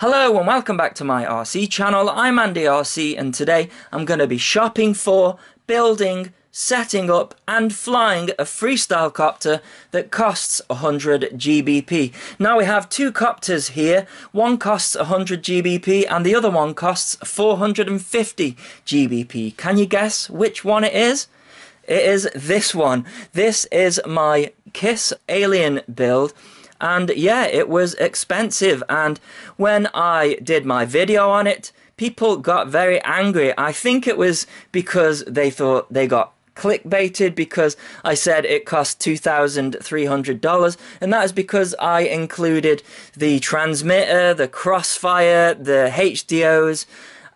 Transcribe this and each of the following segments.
Hello and welcome back to my RC channel. I'm Andy RC and today I'm going to be shopping for, building, setting up and flying a freestyle copter that costs 100 GBP. Now we have two copters here. One costs 100 GBP and the other one costs 450 GBP. Can you guess which one it is? It is this one. This is my KISS Alien build and yeah, it was expensive. And when I did my video on it, people got very angry. I think it was because they thought they got clickbaited because I said it cost $2,300 and that is because I included the transmitter, the crossfire, the HDOs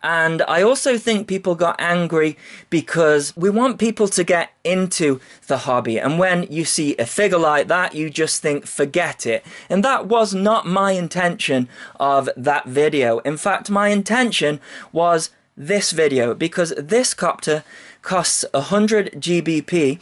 and I also think people got angry because we want people to get into the hobby. And when you see a figure like that, you just think, forget it. And that was not my intention of that video. In fact, my intention was this video because this copter costs 100 GBP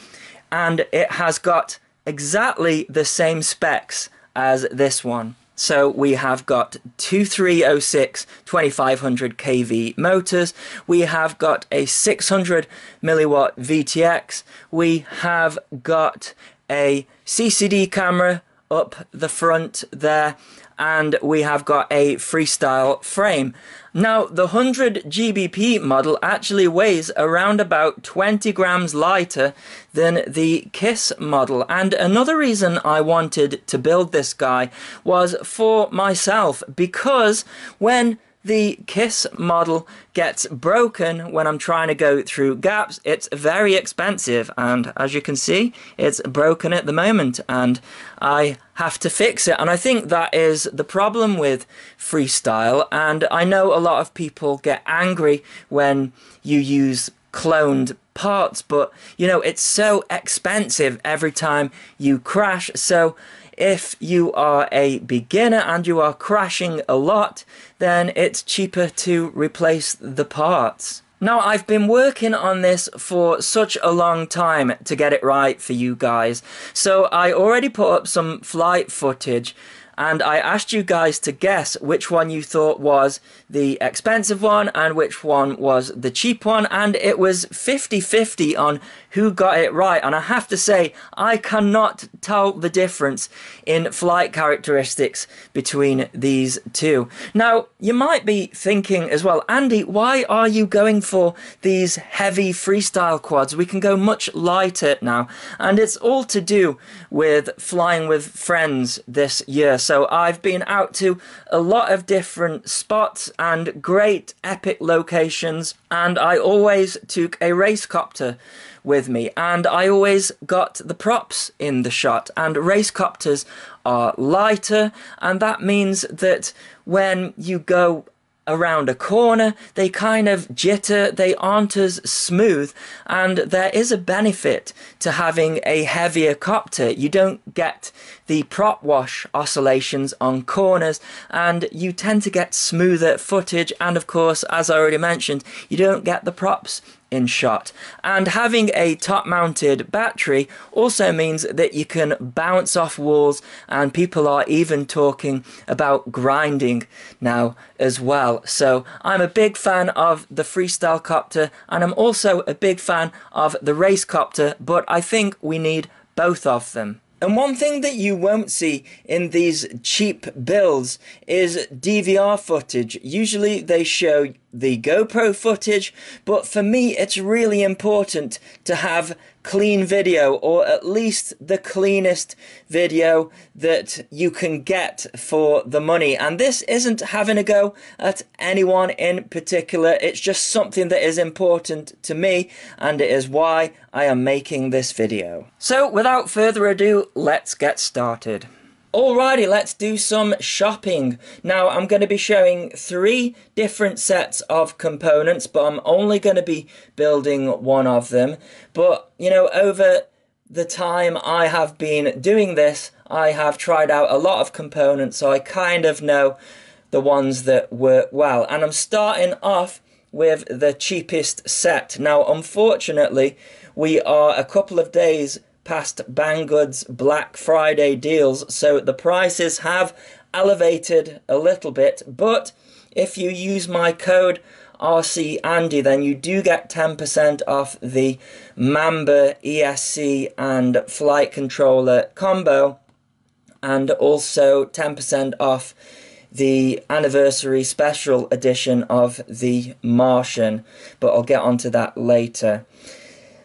and it has got exactly the same specs as this one. So we have got two 306 2500 kV motors. We have got a 600 milliwatt VTX. We have got a CCD camera up the front there and we have got a freestyle frame. Now, the 100 GBP model actually weighs around about 20 grams lighter than the KISS model. And another reason I wanted to build this guy was for myself because when the KISS model gets broken when I'm trying to go through gaps. It's very expensive, and as you can see, it's broken at the moment, and I have to fix it. And I think that is the problem with freestyle. And I know a lot of people get angry when you use cloned parts, but you know, it's so expensive every time you crash. So if you are a beginner and you are crashing a lot, then it's cheaper to replace the parts. Now, I've been working on this for such a long time to get it right for you guys. So I already put up some flight footage and I asked you guys to guess which one you thought was the expensive one and which one was the cheap one, and it was 50 50 on who got it right. And I have to say, I cannot tell the difference in flight characteristics between these two. Now, you might be thinking as well, Andy, why are you going for these heavy freestyle quads? We can go much lighter now, and it's all to do with flying with friends this year. So I've been out to a lot of different spots and great epic locations, and I always took a race copter with me, and I always got the props in the shot. And race copters are lighter, and that means that when you go around a corner, they kind of jitter, they aren't as smooth, and there is a benefit to having a heavier copter. You don't get the prop wash oscillations on corners, and you tend to get smoother footage, and of course, as I already mentioned, you don't get the props in shot. And having a top mounted battery also means that you can bounce off walls, and people are even talking about grinding now as well. So I'm a big fan of the freestyle copter, and I'm also a big fan of the race copter, but I think we need both of them. And one thing that you won't see in these cheap builds is DVR footage. Usually they show the GoPro footage, but for me it's really important to have clean video or at least the cleanest video that you can get for the money. And this isn't having a go at anyone in particular, it's just something that is important to me and it is why I am making this video. So without further ado, let's get started. Alrighty, let's do some shopping. Now, I'm going to be showing three different sets of components, but I'm only going to be building one of them. But, you know, over the time I have been doing this, I have tried out a lot of components, so I kind of know the ones that work well. And I'm starting off with the cheapest set. Now, unfortunately, we are a couple of days past Banggood's Black Friday deals, so the prices have elevated a little bit, but if you use my code RC Andy, then you do get 10% off the Mamba ESC and flight controller combo, and also 10% off the anniversary special edition of The Martian, but I'll get onto that later.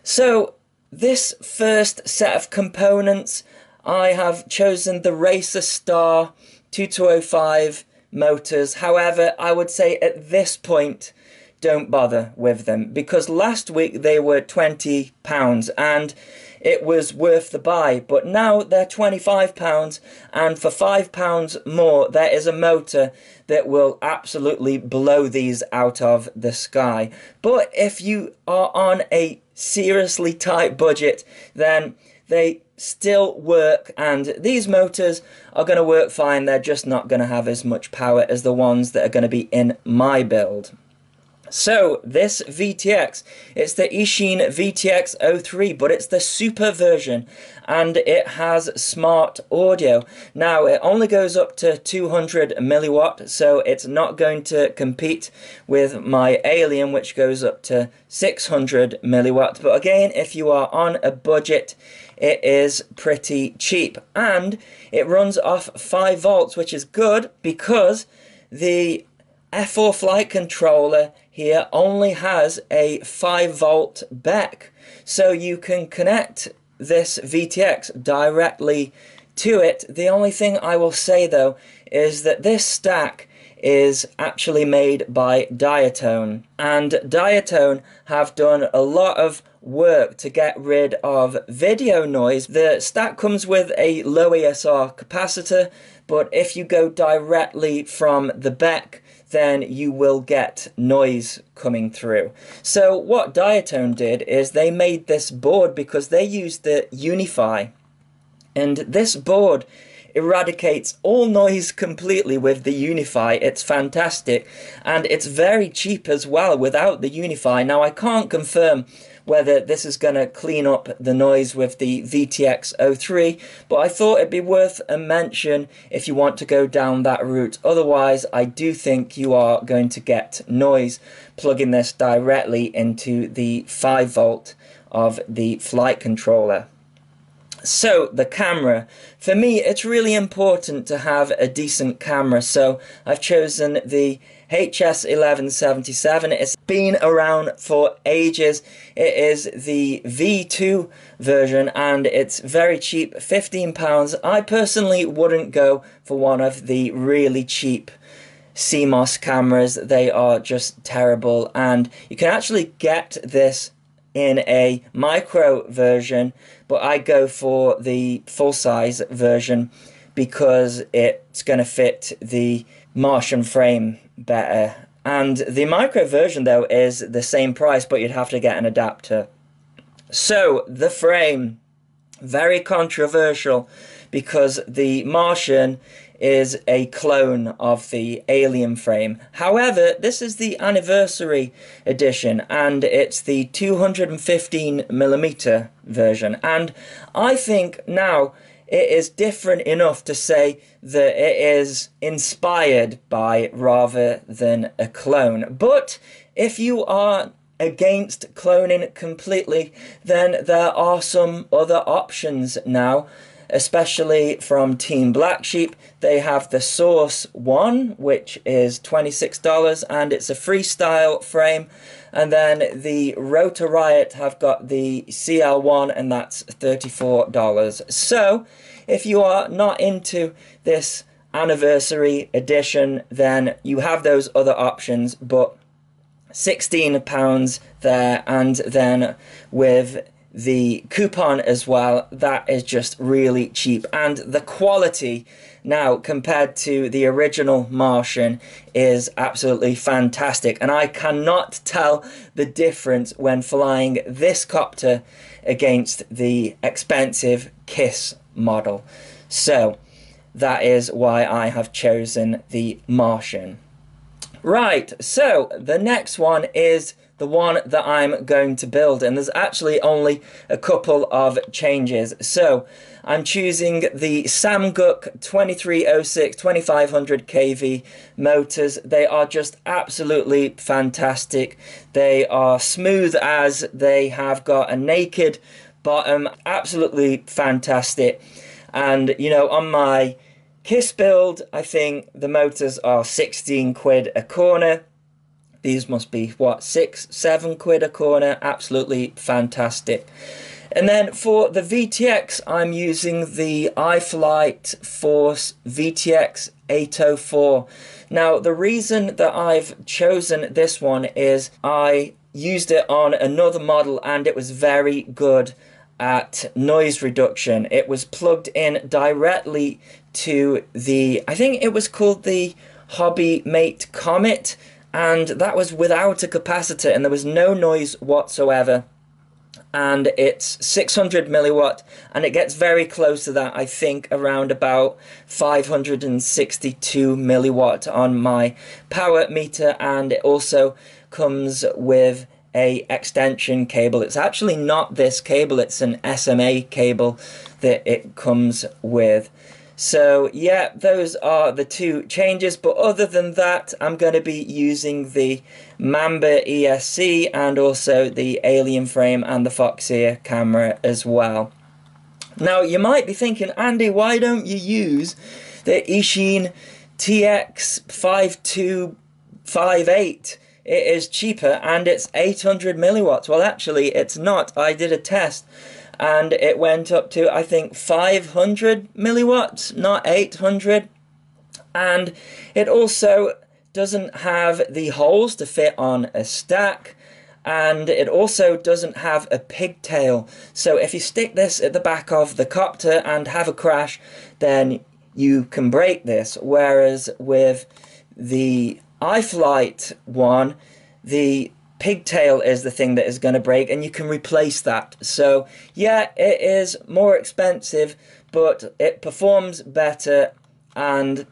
So, this first set of components, I have chosen the Racerstar 2205 motors. However, I would say at this point, don't bother with them because last week they were 20 pounds and it was worth the buy but now they're 25 pounds and for 5 pounds more there is a motor that will absolutely blow these out of the sky but if you are on a seriously tight budget then they still work and these motors are going to work fine. They're just not going to have as much power as the ones that are going to be in my build so this VTX, it's the Eachine VTX 03, but it's the super version and it has smart audio. Now it only goes up to 200 milliwatt, so it's not going to compete with my Alien, which goes up to 600 milliwatt. But again, if you are on a budget, it is pretty cheap and it runs off 5 volts, which is good because the F4 flight controller here only has a 5 volt BEC. So you can connect this VTX directly to it. The only thing I will say though is that this stack is actually made by Diatone and Diatone have done a lot of work to get rid of video noise. The stack comes with a low ESR capacitor but if you go directly from the BEC then you will get noise coming through. So what Diatone did is they made this board because they used the Unify. And this board eradicates all noise completely with the Unify. It's fantastic. And it's very cheap as well without the Unify. Now I can't confirm whether this is going to clean up the noise with the VTX 03, but I thought it'd be worth a mention if you want to go down that route. Otherwise, I do think you are going to get noise plugging this directly into the 5 volt of the flight controller. So, the camera. For me, it's really important to have a decent camera, so I've chosen the HS1177. It's been around for ages. It is the V2 version and it's very cheap, £15. I personally wouldn't go for one of the really cheap CMOS cameras. They are just terrible and you can actually get this in a micro version, but I go for the full size version because it's going to fit the Martian frame better. And the micro version though is the same price, but you'd have to get an adapter. So the frame, very controversial because the Martian is a clone of the Alien frame. However, this is the anniversary edition and it's the 215mm version. And I think now it is different enough to say that it is inspired by rather than a clone. But if you are against cloning completely, then there are some other options now, especially from Team Black Sheep. They have the Source 1, which is $26, and it's a freestyle frame. And then the Rotor Riot have got the CL1, and that's $34. So, if you are not into this anniversary edition, then you have those other options, but £16 there, and then with the coupon as well, that is just really cheap. And the quality now compared to the original Martian is absolutely fantastic. And I cannot tell the difference when flying this copter against the expensive Kiss model. So that is why I have chosen the Martian. Right, so the next one is the one that I'm going to build and there's actually only a couple of changes. So I'm choosing the Samguk 2306 2500 kV motors. They are just absolutely fantastic. They are smooth as they have got a naked bottom, absolutely fantastic. And you know, on my Kiss build, I think the motors are 16 quid a corner. These must be, what, six, seven quid a corner? Absolutely fantastic. And then for the VTX, I'm using the iFlight Force VTX 804. Now, the reason that I've chosen this one is I used it on another model and it was very good at noise reduction. It was plugged in directly to the, I think it was called the Hobby Mate Comet, and that was without a capacitor, and there was no noise whatsoever. And it's 600 milliwatt, and it gets very close to that. I think around about 562 milliwatt on my power meter, and it also comes with a extension cable. It's actually not this cable, it's an SMA cable that it comes with. So yeah, those are the two changes, but other than that, I'm going to be using the Mamba ESC and also the Alien Frame and the Foxeer camera as well. Now, you might be thinking, Andy, why don't you use the Eachine TX5258? It is cheaper and it's 800 milliwatts. Well, actually, it's not. I did a test and it went up to I think 500 milliwatts, not 800. And it also doesn't have the holes to fit on a stack and it also doesn't have a pigtail. So if you stick this at the back of the copter and have a crash, then you can break this. Whereas with the iFlight one, the pigtail is the thing that is going to break and you can replace that so yeah it is more expensive but it performs better and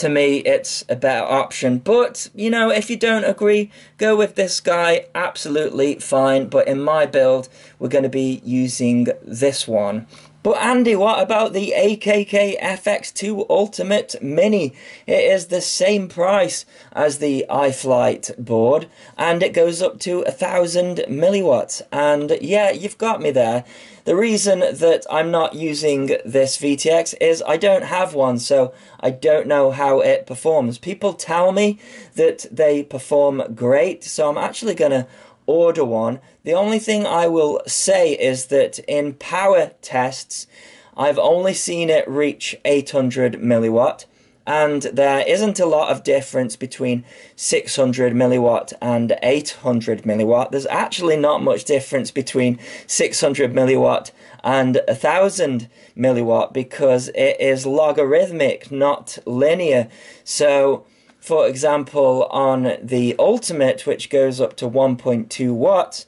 to me it's a better option but you know if you don't agree go with this guy absolutely fine but in my build we're going to be using this one but Andy, what about the AKK FX2 Ultimate Mini? It is the same price as the iFlight board and it goes up to a thousand milliwatts. And yeah, you've got me there. The reason that I'm not using this VTX is I don't have one, so I don't know how it performs. People tell me that they perform great, so I'm actually going to order one. The only thing I will say is that in power tests, I've only seen it reach 800 milliwatt, and there isn't a lot of difference between 600 milliwatt and 800 milliwatt. There's actually not much difference between 600 milliwatt and 1000 milliwatt because it is logarithmic, not linear. So for example, on the Ultimate, which goes up to 1.2 watts,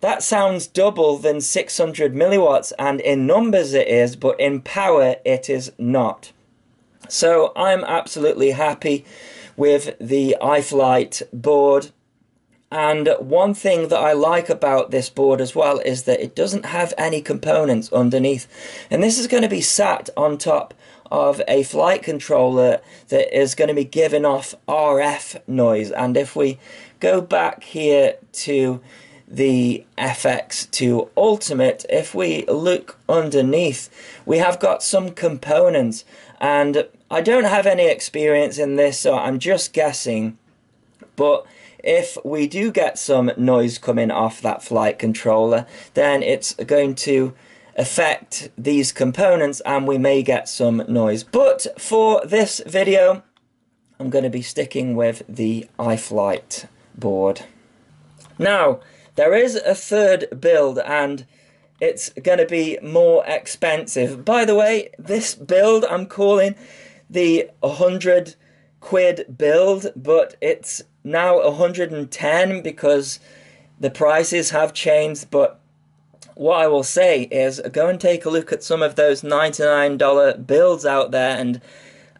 that sounds double than 600 milliwatts, and in numbers it is, but in power it is not. So I'm absolutely happy with the iFlight board. And one thing that I like about this board as well is that it doesn't have any components underneath. And this is going to be sat on top of a flight controller that is going to be giving off RF noise. And if we go back here to the FX2 Ultimate, if we look underneath, we have got some components. And I don't have any experience in this, so I'm just guessing. But if we do get some noise coming off that flight controller, then it's going to affect these components and we may get some noise. But for this video, I'm going to be sticking with the iFlight board. Now, there is a third build and it's going to be more expensive. By the way, this build I'm calling the 100 quid build, but it's now 110 because the prices have changed, but what I will say is go and take a look at some of those $99 builds out there and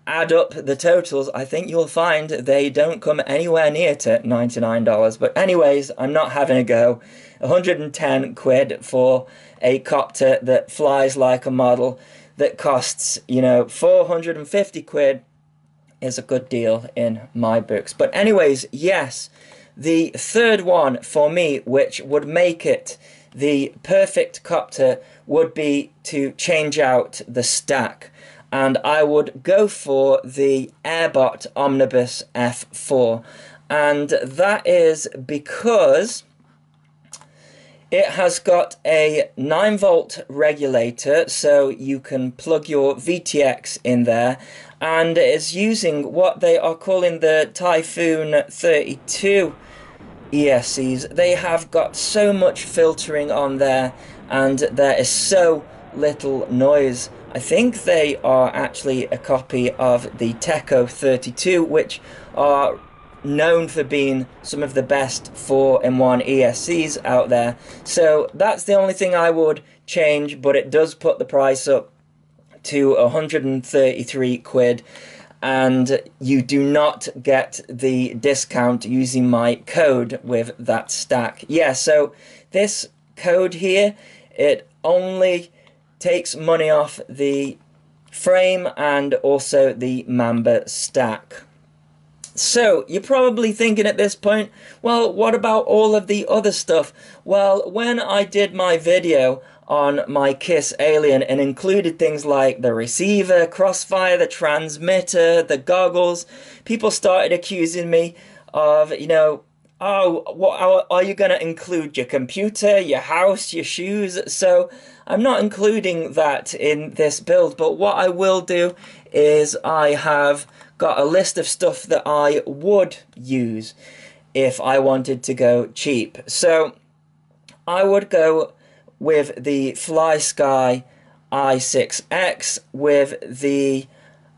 add up the totals, I think you'll find they don't come anywhere near to $99. But anyways, I'm not having a go. 110 quid for a copter that flies like a model that costs, you know, 450 quid is a good deal in my books. But anyways, yes, the third one for me, which would make it the perfect copter, would be to change out the stack. And I would go for the Airbot Omnibus F4. And that is because it has got a 9 volt regulator, so you can plug your VTX in there, and it is using what they are calling the Typhoon 32 ESCs. They have got so much filtering on there, and there is so little noise. I think they are actually a copy of the Tekko 32, which are known for being some of the best 4 in 1 ESCs out there. So that's the only thing I would change, but it does put the price up to 133 quid and you do not get the discount using my code with that stack. Yeah, so this code here, it only takes money off the frame and also the Mamba stack. So, you're probably thinking at this point, well, what about all of the other stuff? Well, when I did my video on my KISS Alien and included things like the receiver, crossfire, the transmitter, the goggles, people started accusing me of, you know, oh, what are you going to include your computer, your house, your shoes? So I'm not including that in this build, but what I will do is I have got a list of stuff that I would use if I wanted to go cheap. So I would go with the FlySky i6X with the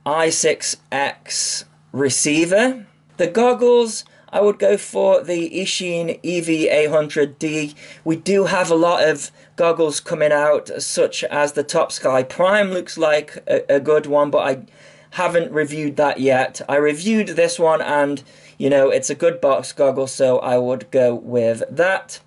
i6X receiver. The goggles, I would go for the Eachine EV800D. We do have a lot of goggles coming out, such as the Top Sky Prime looks like a, a good one, but I haven't reviewed that yet. I reviewed this one and, you know, it's a good box goggle, so I would go with that.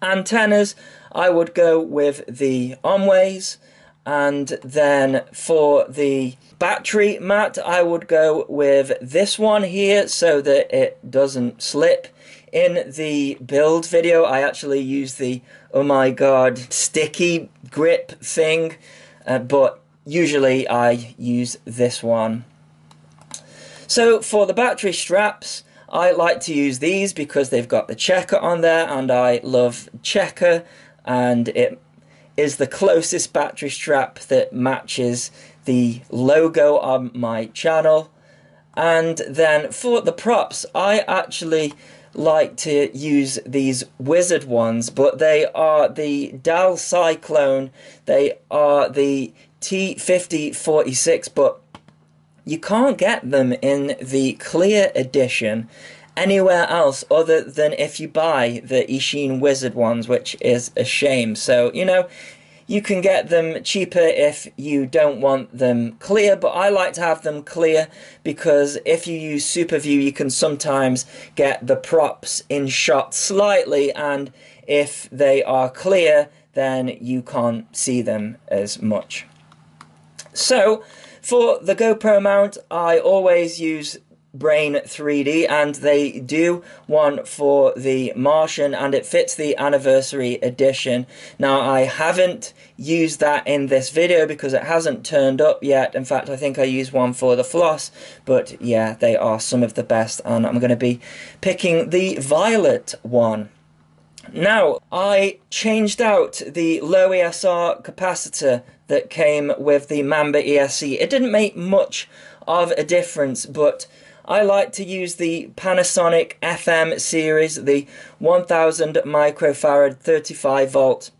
Antennas, I would go with the Aomways. And then for the battery mat, I would go with this one here so that it doesn't slip. In the build video, I actually used the, oh my god, sticky grip thing, uh, but usually I use this one. So for the battery straps, I like to use these because they've got the checker on there and I love checker and it is the closest battery strap that matches the logo on my channel. And then for the props, I actually like to use these wizard ones, but they are the Dal Cyclone, they are the T5046, but you can't get them in the clear edition anywhere else other than if you buy the Eachine Wizard ones, which is a shame. So, you know, you can get them cheaper if you don't want them clear, but I like to have them clear because if you use SuperView, you can sometimes get the props in shot slightly, and if they are clear, then you can't see them as much. So, for the GoPro mount, I always use Brain 3D, and they do one for the Martian, and it fits the anniversary edition. Now, I haven't used that in this video because it hasn't turned up yet. In fact, I think I used one for the floss, but yeah, they are some of the best, and I'm going to be picking the violet one. Now, I changed out the low ESR capacitor that came with the Mamba ESC. It didn't make much of a difference, but I like to use the Panasonic FM series, the 1000 microfarad 35 volt.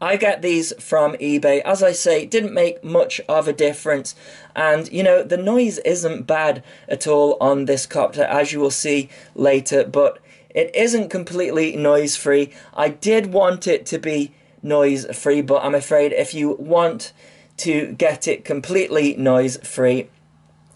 I get these from eBay. As I say, it didn't make much of a difference. And, you know, the noise isn't bad at all on this copter, as you will see later, but it isn't completely noise free. I did want it to be noise free, but I'm afraid if you want to get it completely noise free,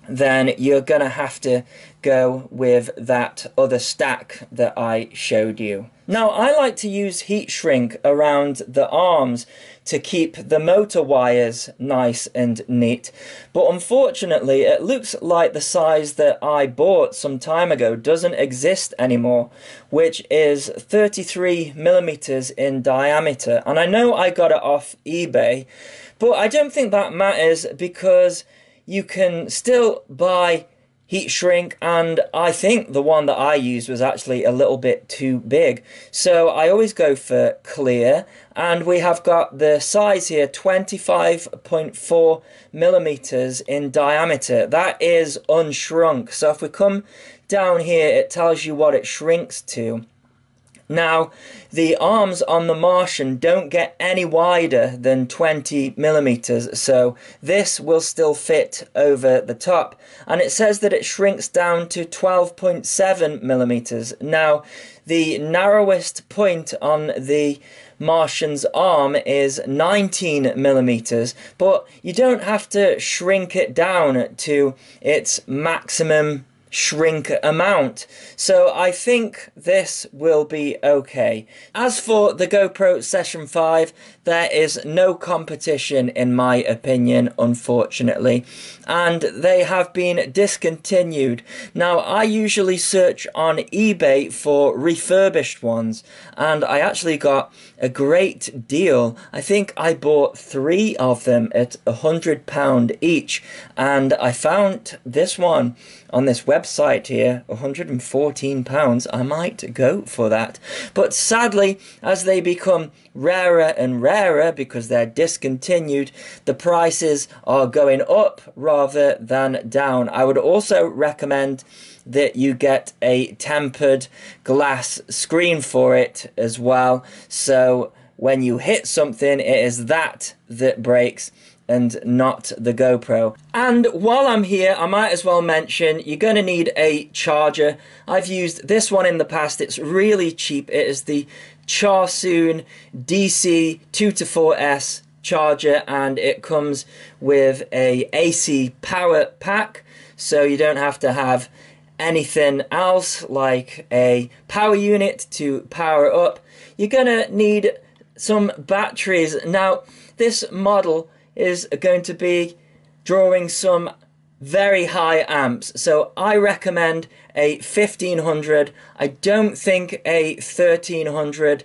then you're to have to go with that other stack that I showed you. Now I like to use heat shrink around the arms to keep the motor wires nice and neat but unfortunately it looks like the size that I bought some time ago doesn't exist anymore which is 33 millimeters in diameter and I know I got it off eBay but I don't think that matters because you can still buy heat shrink and I think the one that I used was actually a little bit too big. So I always go for clear and we have got the size here 25.4 millimeters in diameter. That is unshrunk. So if we come down here it tells you what it shrinks to now, the arms on the Martian don't get any wider than 20 millimeters, so this will still fit over the top. And it says that it shrinks down to 12.7 millimeters. Now, the narrowest point on the Martian's arm is 19 millimeters, but you don't have to shrink it down to its maximum shrink amount. So I think this will be okay. As for the GoPro Session 5, there is no competition in my opinion, unfortunately, and they have been discontinued. Now, I usually search on eBay for refurbished ones, and I actually got a great deal. I think I bought three of them at a hundred pound each, and I found this one on this website here, 114 pounds. I might go for that. But sadly, as they become rarer and rarer because they're discontinued, the prices are going up rather than down. I would also recommend that you get a tempered glass screen for it as well. So when you hit something, it is that that breaks and not the GoPro. And while I'm here, I might as well mention you're going to need a charger. I've used this one in the past. It's really cheap. It is the Charsoon DC 2 to 4S charger and it comes with a AC power pack so you don't have to have anything else like a power unit to power up. You're gonna need some batteries. Now this model is going to be drawing some very high amps. So I recommend a 1500. I don't think a 1300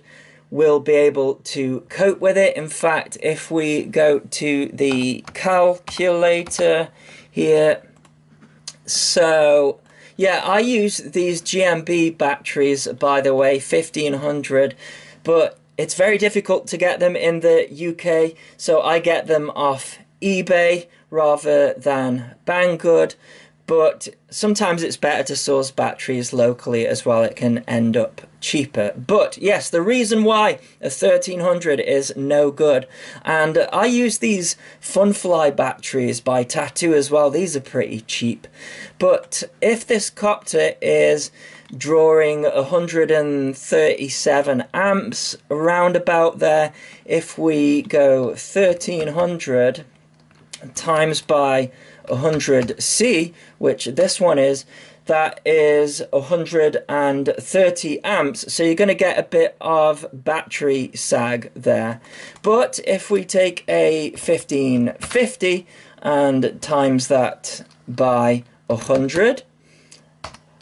will be able to cope with it. In fact, if we go to the calculator here, so yeah, I use these GNB batteries, by the way, 1500, but it's very difficult to get them in the UK, so I get them off eBay rather than Banggood. But sometimes it's better to source batteries locally as well. It can end up cheaper. But yes, the reason why a 1300 is no good, and I use these Funfly batteries by Tattu as well. These are pretty cheap. But if this copter is drawing 137 amps around about there, if we go 1300 times by 100C, which this one is, that is 130 amps. So you're going to get a bit of battery sag there. But if we take a 1550 and times that by 100,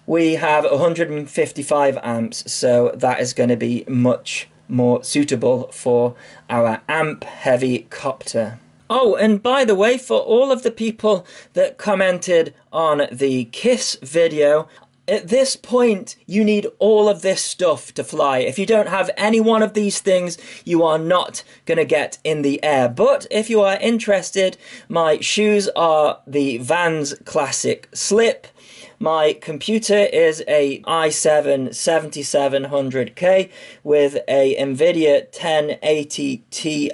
we have 155 amps. So that is going to be much more suitable for our amp heavy copter. Oh, and by the way, for all of the people that commented on the Kiss video, at this point, you need all of this stuff to fly. If you don't have any one of these things, you are not going to get in the air. But if you are interested, my shoes are the Vans Classic Slip. My computer is a i7 7700K with a NVIDIA 1080 Ti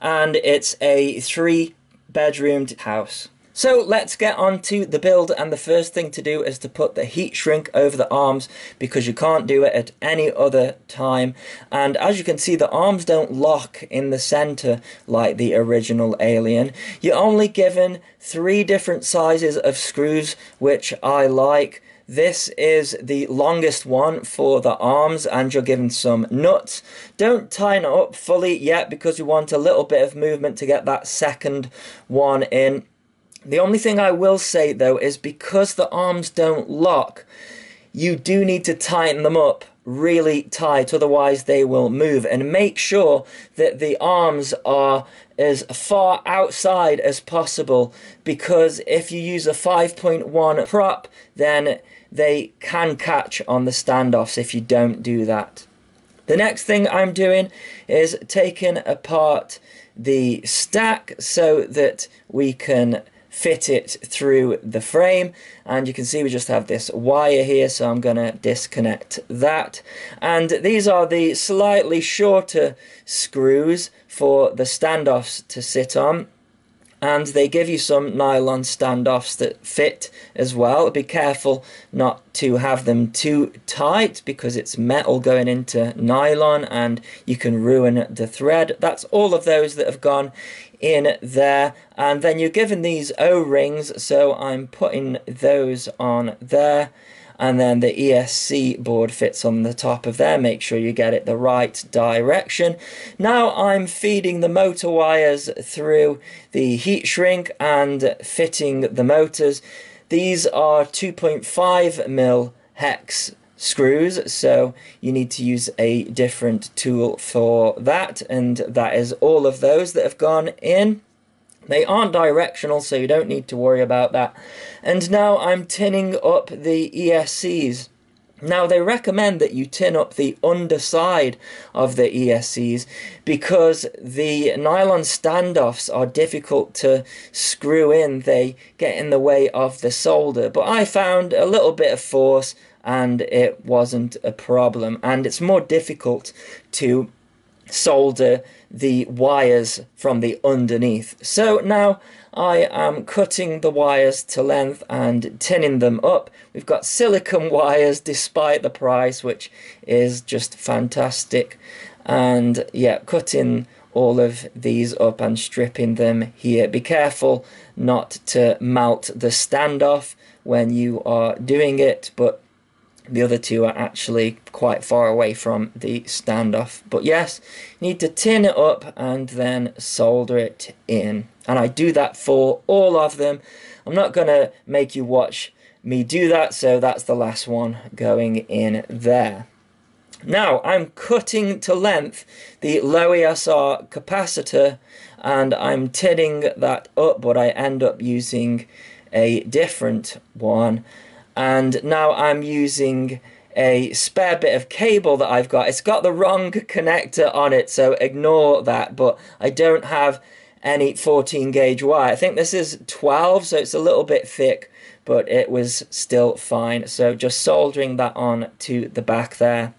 and it's a three bedroomed house. So let's get on to the build and the first thing to do is to put the heat shrink over the arms because you can't do it at any other time and as you can see the arms don't lock in the center like the original Alien. You're only given three different sizes of screws which I like. This is the longest one for the arms and you're given some nuts. Don't tighten it up fully yet because you want a little bit of movement to get that second one in. The only thing I will say though is because the arms don't lock, you do need to tighten them up really tight, otherwise they will move. And make sure that the arms are as far outside as possible because if you use a 5.1 prop, then they can catch on the standoffs if you don't do that. The next thing I'm doing is taking apart the stack so that we can fit it through the frame and you can see we just have this wire here so I'm gonna disconnect that and these are the slightly shorter screws for the standoffs to sit on and they give you some nylon standoffs that fit as well. Be careful not to have them too tight because it's metal going into nylon and you can ruin the thread. That's all of those that have gone in there and then you're given these o-rings so I'm putting those on there and then the ESC board fits on the top of there. Make sure you get it the right direction. Now I'm feeding the motor wires through the heat shrink and fitting the motors. These are 2.5 mil hex screws so you need to use a different tool for that and that is all of those that have gone in they aren't directional so you don't need to worry about that and now I'm tinning up the ESCs now they recommend that you tin up the underside of the ESCs because the nylon standoffs are difficult to screw in. They get in the way of the solder. But I found a little bit of force and it wasn't a problem. And it's more difficult to solder the wires from the underneath. So now I am cutting the wires to length and tinning them up. We've got silicon wires despite the price, which is just fantastic. And yeah, cutting all of these up and stripping them here. Be careful not to melt the standoff when you are doing it, but the other two are actually quite far away from the standoff. But yes, need to tin it up and then solder it in. And I do that for all of them. I'm not going to make you watch me do that, so that's the last one going in there. Now, I'm cutting to length the low ESR capacitor and I'm tinning that up, but I end up using a different one and now I'm using a spare bit of cable that I've got. It's got the wrong connector on it, so ignore that, but I don't have any 14 gauge wire. I think this is 12, so it's a little bit thick, but it was still fine. So just soldering that on to the back there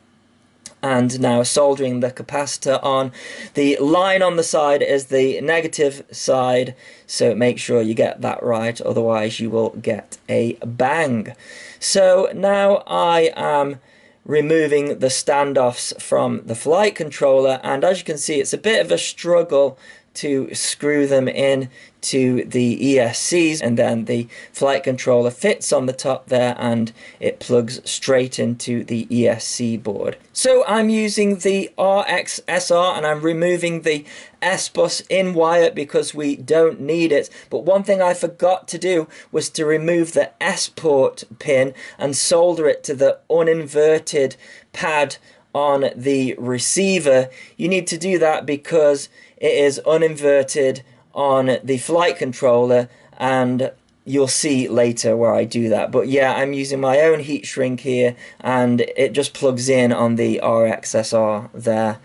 and now soldering the capacitor on. The line on the side is the negative side, so make sure you get that right, otherwise you will get a bang. So now I am removing the standoffs from the flight controller, and as you can see, it's a bit of a struggle to screw them in to the ESCs and then the flight controller fits on the top there and it plugs straight into the ESC board. So I'm using the RXSR and I'm removing the S-bus in wire because we don't need it. But one thing I forgot to do was to remove the S-port pin and solder it to the uninverted pad on the receiver. You need to do that because it is uninverted on the flight controller and you'll see later where I do that. But yeah, I'm using my own heat shrink here and it just plugs in on the RXSR there.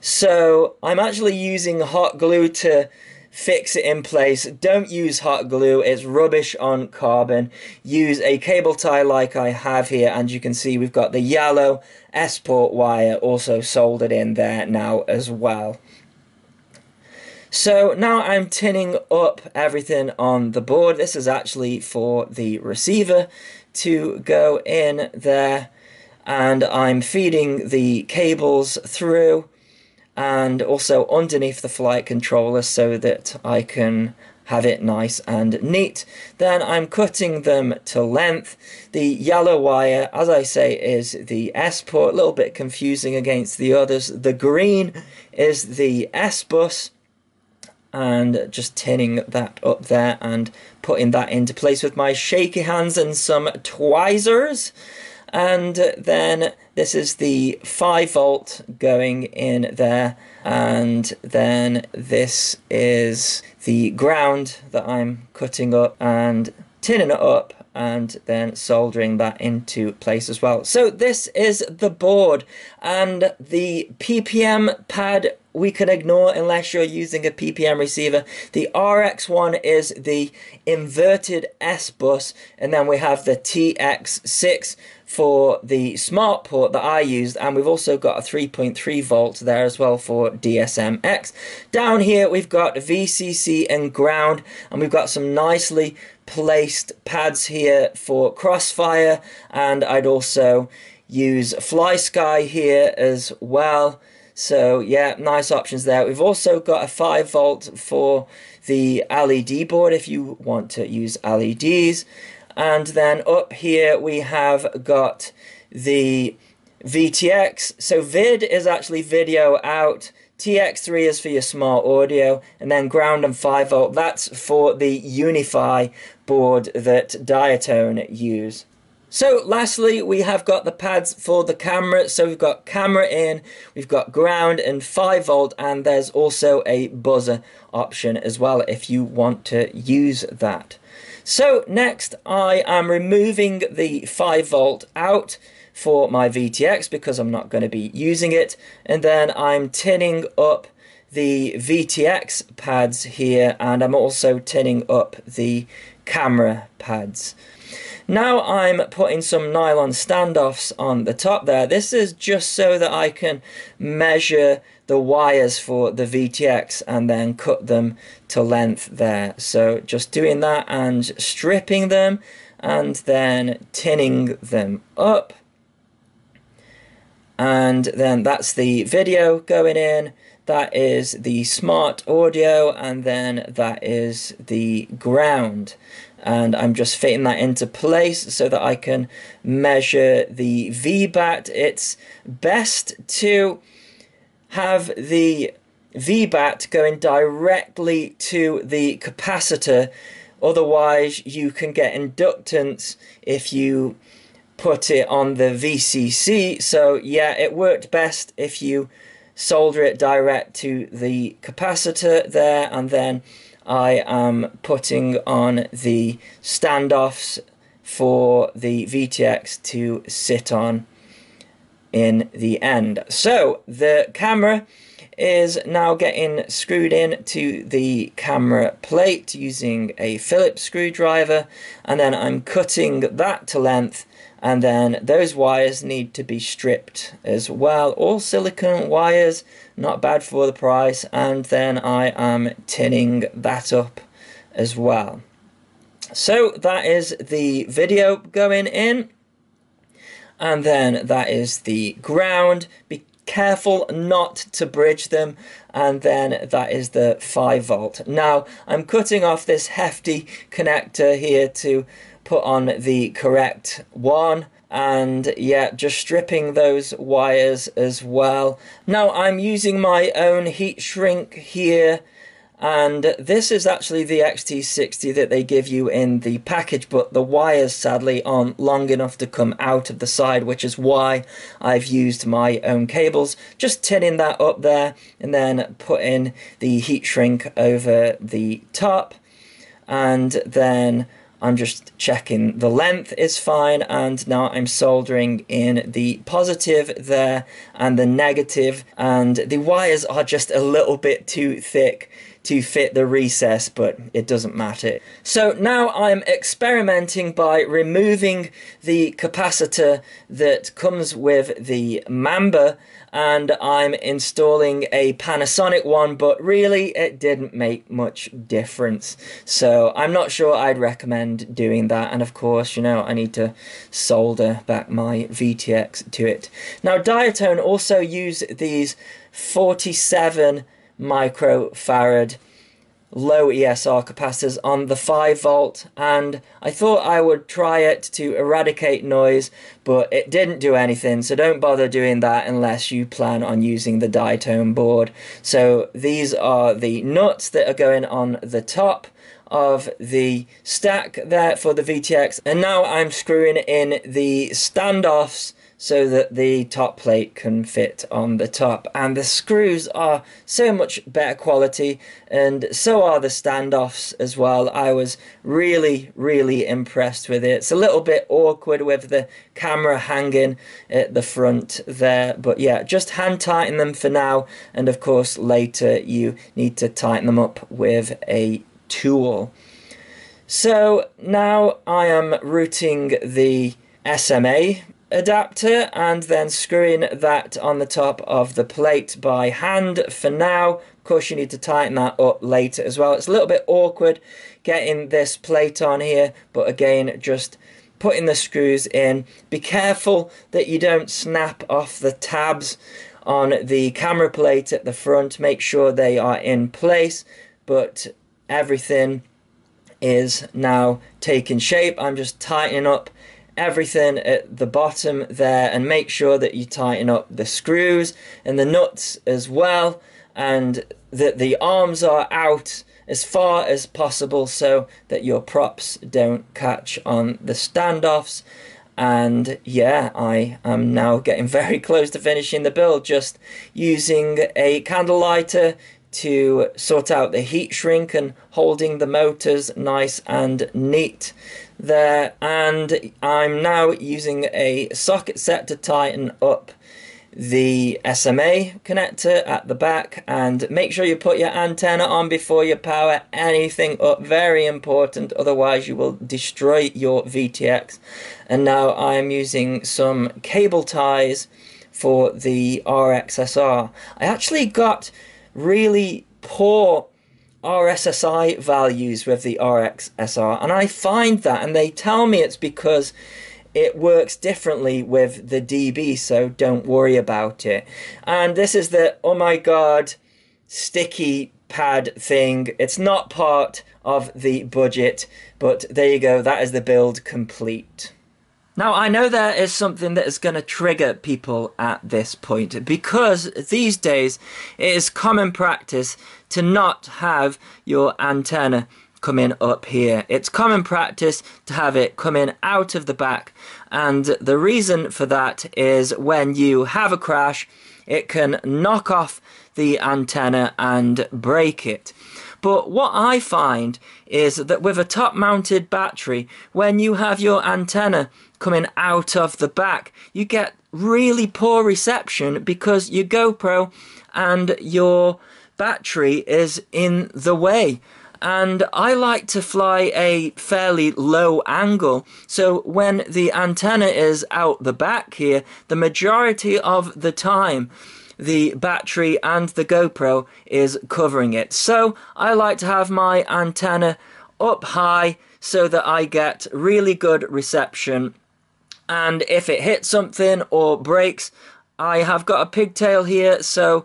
So I'm actually using hot glue to fix it in place. Don't use hot glue, it's rubbish on carbon. Use a cable tie like I have here and you can see we've got the yellow S-port wire also soldered in there now as well. So now I'm tinning up everything on the board. This is actually for the receiver to go in there and I'm feeding the cables through and also underneath the flight controller so that I can have it nice and neat. Then I'm cutting them to length. The yellow wire, as I say, is the S port, a little bit confusing against the others. The green is the S bus and just tinning that up there and putting that into place with my shaky hands and some tweezers. And then this is the 5 volt going in there and then this is the ground that I'm cutting up and tinning it up and then soldering that into place as well. So this is the board and the PPM pad we can ignore unless you're using a PPM receiver. The RX one is the inverted S bus and then we have the TX6 for the smart port that I used, and we've also got a 3.3 volt there as well for DSM-X. Down here we've got VCC and ground, and we've got some nicely placed pads here for crossfire, and I'd also use FlySky here as well. So yeah, nice options there. We've also got a 5 volt for the LED board if you want to use LEDs. And then up here we have got the VTX. So vid is actually video out. TX3 is for your smart audio, and then ground and 5 volt, that's for the Unify board that Diatone use. So lastly, we have got the pads for the camera. So we've got camera in, we've got ground and 5 volt, and there's also a buzzer option as well if you want to use that. So next I am removing the 5 volt out for my VTX because I'm not going to be using it and then I'm tinning up the VTX pads here and I'm also tinning up the camera pads. Now I'm putting some nylon standoffs on the top there. This is just so that I can measure the wires for the VTX and then cut them to length there. So just doing that and stripping them and then tinning them up. And then that's the video going in. That is the smart audio and then that is the ground and I'm just fitting that into place so that I can measure the VBAT. It's best to have the VBAT going directly to the capacitor, otherwise you can get inductance if you put it on the VCC. So yeah, it worked best if you solder it direct to the capacitor there and then I am putting on the standoffs for the VTX to sit on in the end. So the camera is now getting screwed in to the camera plate using a Phillips screwdriver and then I'm cutting that to length and then those wires need to be stripped as well. All silicon wires, not bad for the price, and then I am tinning that up as well. So that is the video going in, and then that is the ground. Be careful not to bridge them, and then that is the 5 volt. Now I'm cutting off this hefty connector here to put on the correct one. And yeah just stripping those wires as well. Now I'm using my own heat shrink here. And this is actually the XT60 that they give you in the package but the wires sadly aren't long enough to come out of the side which is why I've used my own cables. Just tinning that up there and then putting the heat shrink over the top. And then I'm just checking. The length is fine and now I'm soldering in the positive there and the negative and the wires are just a little bit too thick to fit the recess, but it doesn't matter. So now I'm experimenting by removing the capacitor that comes with the Mamba and I'm installing a Panasonic one, but really it didn't make much difference. So I'm not sure I'd recommend doing that. And of course, you know, I need to solder back my VTX to it. Now, Diatone also use these 47 microfarad low ESR capacitors on the 5 volt and I thought I would try it to eradicate noise but it didn't do anything so don't bother doing that unless you plan on using the diatone board. So these are the nuts that are going on the top of the stack there for the VTX and now I'm screwing in the standoffs so that the top plate can fit on the top. And the screws are so much better quality, and so are the standoffs as well. I was really, really impressed with it. It's a little bit awkward with the camera hanging at the front there, but yeah, just hand tighten them for now, and of course, later you need to tighten them up with a tool. So now I am routing the SMA adapter and then screwing that on the top of the plate by hand for now. Of course, you need to tighten that up later as well. It's a little bit awkward getting this plate on here, but again, just putting the screws in. Be careful that you don't snap off the tabs on the camera plate at the front. Make sure they are in place, but everything is now taking shape. I'm just tightening up everything at the bottom there and make sure that you tighten up the screws and the nuts as well and that the arms are out as far as possible so that your props don't catch on the standoffs. And yeah I am now getting very close to finishing the build just using a candle lighter to sort out the heat shrink and holding the motors nice and neat there and I'm now using a socket set to tighten up the SMA connector at the back and make sure you put your antenna on before you power anything up. Very important otherwise you will destroy your VTX and now I am using some cable ties for the RXSR I actually got really poor RSSI values with the RXSR, and I find that, and they tell me it's because it works differently with the DB, so don't worry about it. And this is the oh my god sticky pad thing. It's not part of the budget, but there you go, that is the build complete. Now, I know there is something that is going to trigger people at this point because these days it is common practice to not have your antenna coming up here. It's common practice to have it coming out of the back, and the reason for that is when you have a crash, it can knock off the antenna and break it. But what I find is that with a top mounted battery, when you have your antenna coming out of the back, you get really poor reception because your GoPro and your battery is in the way. And I like to fly a fairly low angle, so when the antenna is out the back here, the majority of the time the battery and the GoPro is covering it. So I like to have my antenna up high so that I get really good reception. And if it hits something or breaks, I have got a pigtail here, so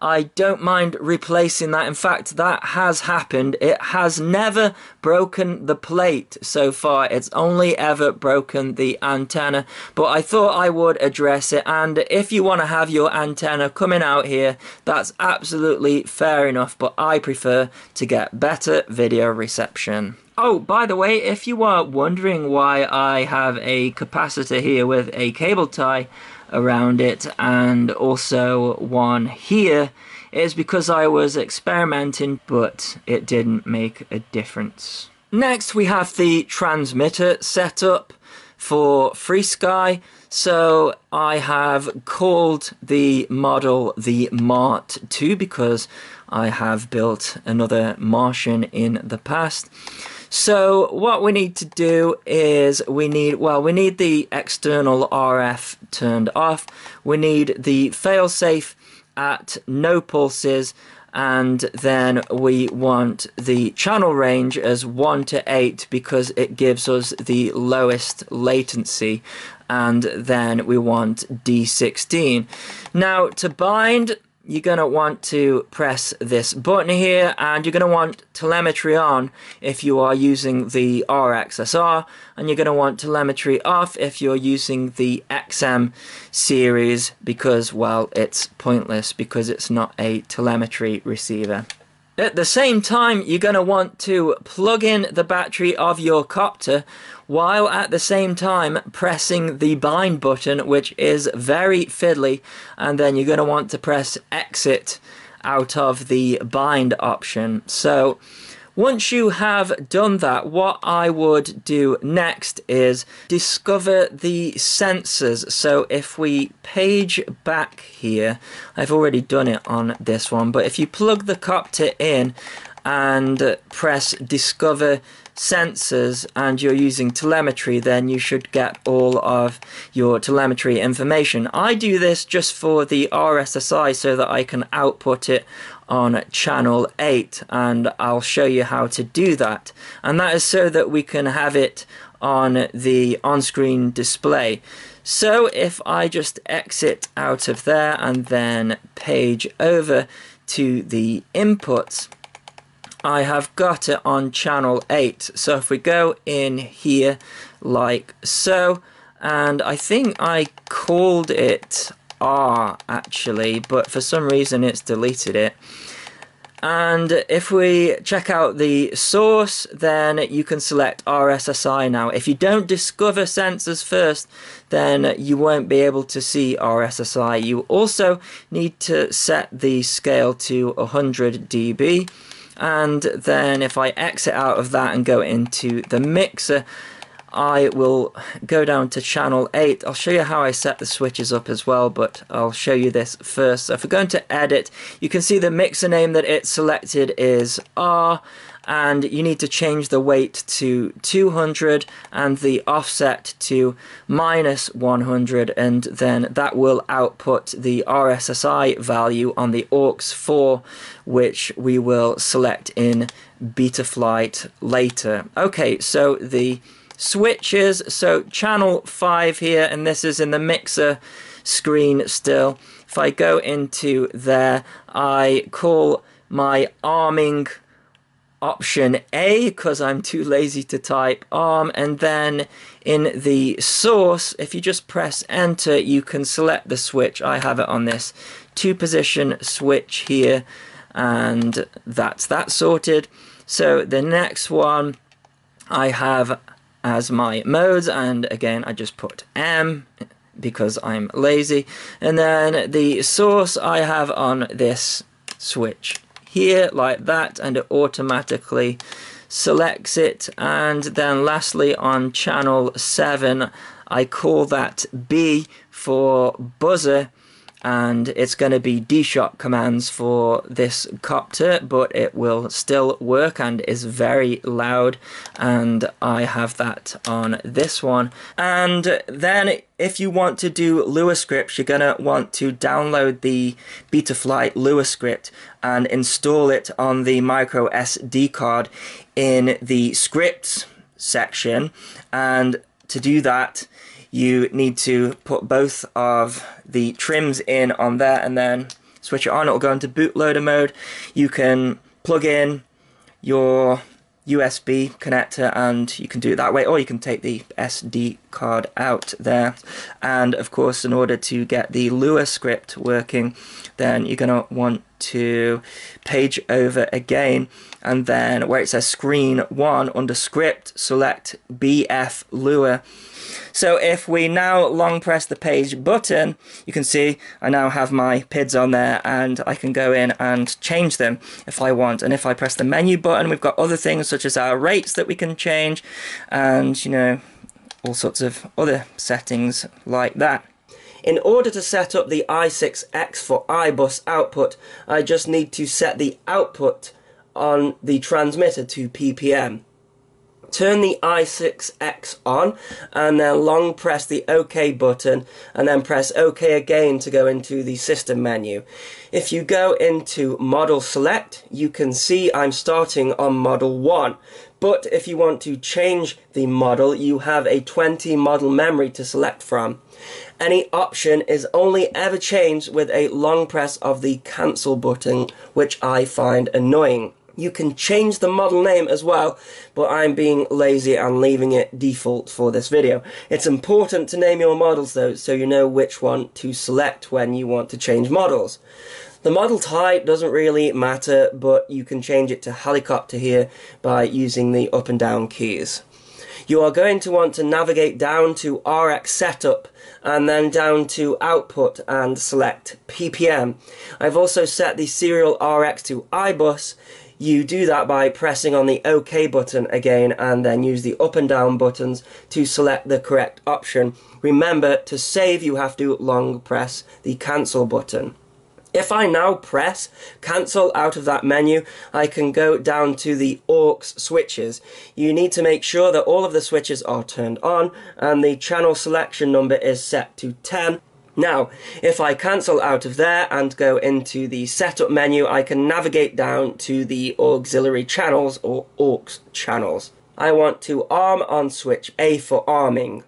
I don't mind replacing that. In fact, that has happened. It has never broken the plate so far. It's only ever broken the antenna. But I thought I would address it. And if you want to have your antenna coming out here, that's absolutely fair enough. But I prefer to get better video reception. Oh, by the way, if you are wondering why I have a capacitor here with a cable tie, around it and also one here is because I was experimenting but it didn't make a difference. Next we have the transmitter setup for FrSky. So I have called the model the Mart 2 because I have built another Martian in the past. So what we need to do is we need, well, we need the external RF turned off. We need the failsafe at no pulses and then we want the channel range as 1 to 8 because it gives us the lowest latency and then we want D16. Now to bind you're going to want to press this button here and you're going to want telemetry on if you are using the RXSR and you're going to want telemetry off if you're using the XM series because well it's pointless because it's not a telemetry receiver. At the same time, you're going to want to plug in the battery of your copter while at the same time pressing the bind button, which is very fiddly, and then you're going to want to press exit out of the bind option. So once you have done that, what I would do next is discover the sensors. So if we page back here, I've already done it on this one, but if you plug the copter in and press discover sensors and you're using telemetry, then you should get all of your telemetry information. I do this just for the RSSI so that I can output it on channel 8 and I'll show you how to do that and that is so that we can have it on the on-screen display so if I just exit out of there and then page over to the inputs I have got it on channel 8 so if we go in here like so and I think I called it R actually but for some reason it's deleted it and if we check out the source, then you can select RSSI now. If you don't discover sensors first, then you won't be able to see RSSI. You also need to set the scale to 100 dB and then if I exit out of that and go into the mixer I will go down to channel 8. I'll show you how I set the switches up as well, but I'll show you this first. So if we're going to edit, you can see the mixer name that it's selected is R, and you need to change the weight to 200 and the offset to minus 100 and then that will output the RSSI value on the AUX4 which we will select in Betaflight later. Okay, so the switches, so channel 5 here, and this is in the mixer screen still. If I go into there, I call my arming option A because I'm too lazy to type ARM and then in the source if you just press enter you can select the switch. I have it on this two position switch here and that's that sorted. So the next one I have as my modes and again I just put M because I'm lazy. And then the source I have on this switch here like that and it automatically selects it. And then lastly on channel 7 I call that B for buzzer. And it's going to be DShot commands for this copter but it will still work and is very loud. And I have that on this one. And then if you want to do Lua scripts you're going to want to download the Betaflight Lua script and install it on the micro SD card in the scripts section and to do that you need to put both of the trims in on there and then switch it on. It'll go into bootloader mode. You can plug in your USB connector and you can do it that way or you can take the SD card out there and of course in order to get the Lua script working then you're going to want to page over again and then where it says screen 1 under script select BF Lua so if we now long press the page button, you can see I now have my PIDs on there and I can go in and change them if I want. And if I press the menu button, we've got other things such as our rates that we can change and, you know, all sorts of other settings like that. In order to set up the i6X for iBus output, I just need to set the output on the transmitter to ppm turn the i6X on and then long press the OK button and then press OK again to go into the system menu. If you go into model select you can see I'm starting on model 1 but if you want to change the model you have a 20 model memory to select from. Any option is only ever changed with a long press of the cancel button which I find annoying. You can change the model name as well, but I'm being lazy and leaving it default for this video. It's important to name your models though, so you know which one to select when you want to change models. The model type doesn't really matter, but you can change it to helicopter here by using the up and down keys. You are going to want to navigate down to RX setup and then down to output and select PPM. I've also set the serial RX to iBus you do that by pressing on the OK button again and then use the up and down buttons to select the correct option. Remember, to save you have to long press the cancel button. If I now press cancel out of that menu, I can go down to the aux switches. You need to make sure that all of the switches are turned on and the channel selection number is set to 10 now, if I cancel out of there and go into the setup menu, I can navigate down to the auxiliary channels or aux channels. I want to arm on switch A for arming,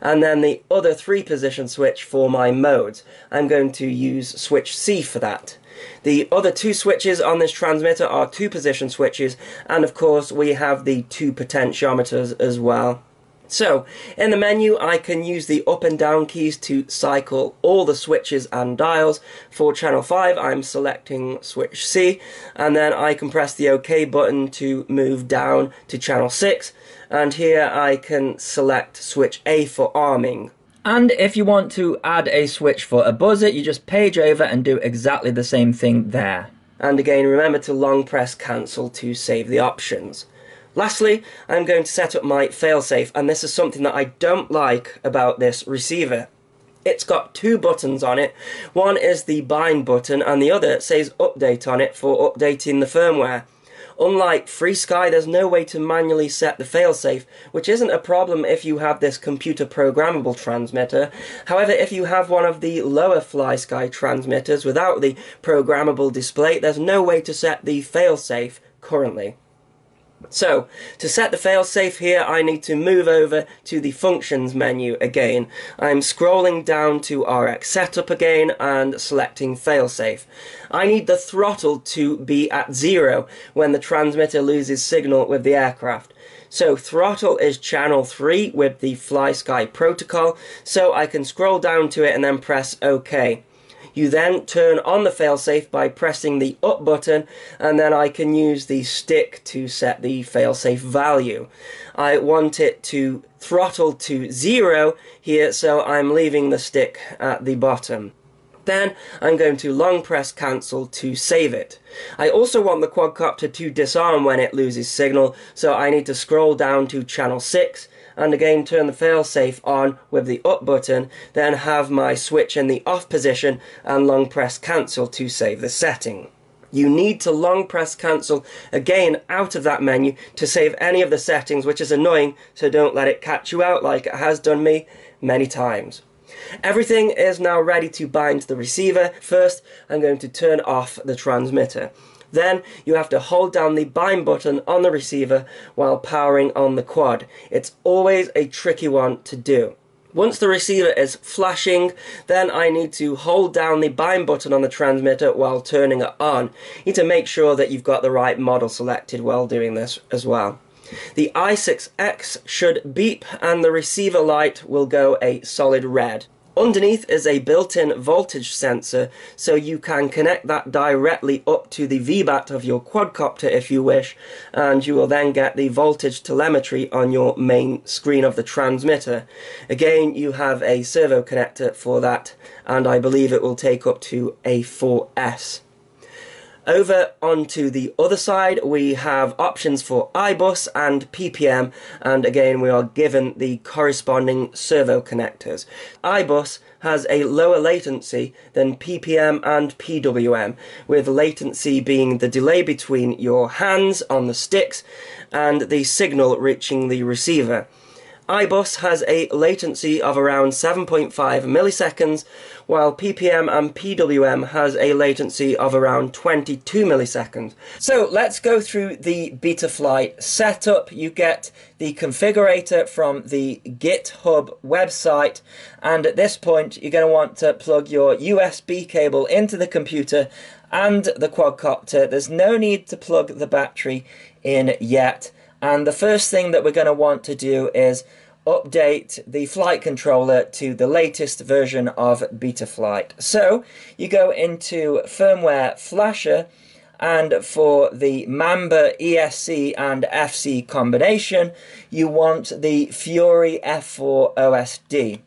and then the other three position switch for my modes. I'm going to use switch C for that. The other two switches on this transmitter are two position switches, and of course we have the two potentiometers as well. So, in the menu I can use the up and down keys to cycle all the switches and dials. For channel 5 I'm selecting switch C and then I can press the OK button to move down to channel 6 and here I can select switch A for arming. And if you want to add a switch for a buzzer, you just page over and do exactly the same thing there. And again, remember to long press cancel to save the options. Lastly, I'm going to set up my failsafe, and this is something that I don't like about this receiver. It's got two buttons on it. One is the bind button, and the other says update on it for updating the firmware. Unlike FrSky, there's no way to manually set the failsafe, which isn't a problem if you have this computer programmable transmitter. However, if you have one of the lower FlySky transmitters without the programmable display, there's no way to set the failsafe currently. So, to set the failsafe here, I need to move over to the functions menu again. I'm scrolling down to RX setup again and selecting failsafe. I need the throttle to be at zero when the transmitter loses signal with the aircraft. So throttle is channel 3 with the FlySky protocol, so I can scroll down to it and then press OK. You then turn on the failsafe by pressing the up button and then I can use the stick to set the failsafe value. I want it to throttle to zero here so I'm leaving the stick at the bottom. Then I'm going to long press cancel to save it. I also want the quadcopter to disarm when it loses signal, so I need to scroll down to channel 6 and again turn the failsafe on with the up button, then have my switch in the off position and long press cancel to save the setting. You need to long press cancel again out of that menu to save any of the settings, which is annoying, so don't let it catch you out like it has done me many times. Everything is now ready to bind the receiver. First, I'm going to turn off the transmitter. Then you have to hold down the bind button on the receiver while powering on the quad. It's always a tricky one to do. Once the receiver is flashing, then I need to hold down the bind button on the transmitter while turning it on. You need to make sure that you've got the right model selected while doing this as well. The i6X should beep and the receiver light will go a solid red. Underneath is a built-in voltage sensor, so you can connect that directly up to the VBAT of your quadcopter if you wish, and you will then get the voltage telemetry on your main screen of the transmitter. Again, you have a servo connector for that, and I believe it will take up to a 4S. Over onto the other side, we have options for iBus and PPM, and again, we are given the corresponding servo connectors. iBus has a lower latency than PPM and PWM, with latency being the delay between your hands on the sticks and the signal reaching the receiver iBus has a latency of around 7.5 milliseconds, while PPM and PWM has a latency of around 22 milliseconds. So let's go through the Betaflight setup. You get the configurator from the GitHub website, and at this point, you're going to want to plug your USB cable into the computer and the quadcopter. There's no need to plug the battery in yet. And the first thing that we're going to want to do is update the flight controller to the latest version of Betaflight. So you go into firmware flasher and for the Mamba ESC and FC combination you want the Fury F4 OSD.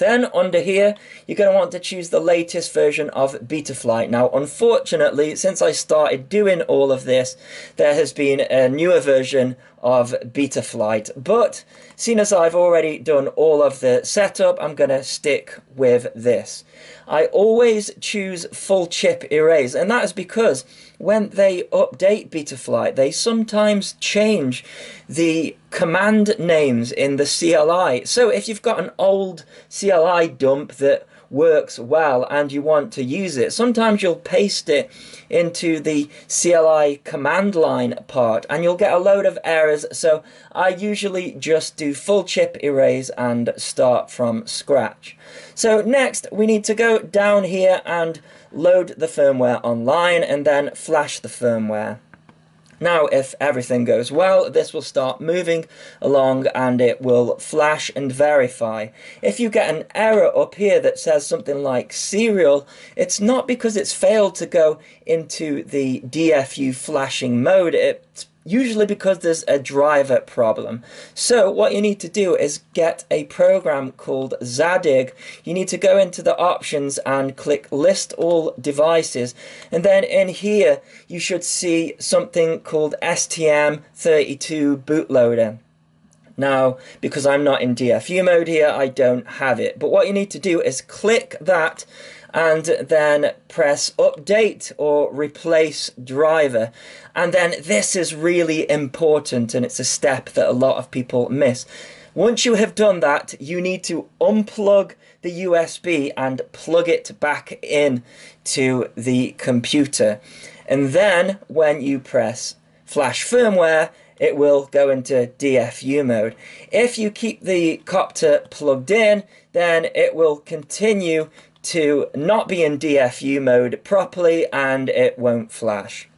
Then under here, you're going to want to choose the latest version of Betaflight. Now, unfortunately, since I started doing all of this, there has been a newer version of Betaflight. But seeing as I've already done all of the setup, I'm going to stick with this. I always choose full chip erase, and that is because when they update Betaflight, they sometimes change the command names in the CLI. So if you've got an old CLI dump that works well and you want to use it, sometimes you'll paste it into the CLI command line part and you'll get a load of errors. So I usually just do full chip erase and start from scratch. So next we need to go down here and load the firmware online and then flash the firmware. Now, if everything goes well, this will start moving along and it will flash and verify. If you get an error up here that says something like serial, it's not because it's failed to go into the DFU flashing mode. It's usually because there's a driver problem. So what you need to do is get a program called Zadig. You need to go into the options and click list all devices and then in here you should see something called STM32 bootloader. Now, because I'm not in DFU mode here, I don't have it. But what you need to do is click that and then press update or replace driver. And then this is really important and it's a step that a lot of people miss. Once you have done that, you need to unplug the USB and plug it back in to the computer. And then when you press flash firmware, it will go into DFU mode. If you keep the copter plugged in, then it will continue to not be in DFU mode properly and it won't flash.